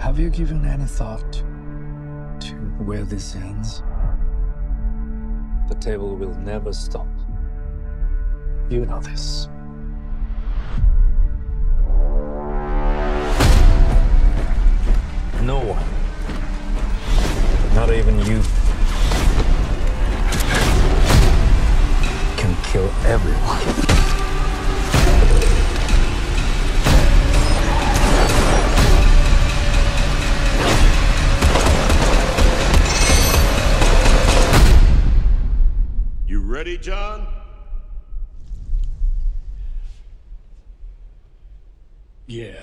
Have you given any thought to where this ends? The table will never stop. You know this. No one, not even you, can kill everyone. You ready, John? Yeah.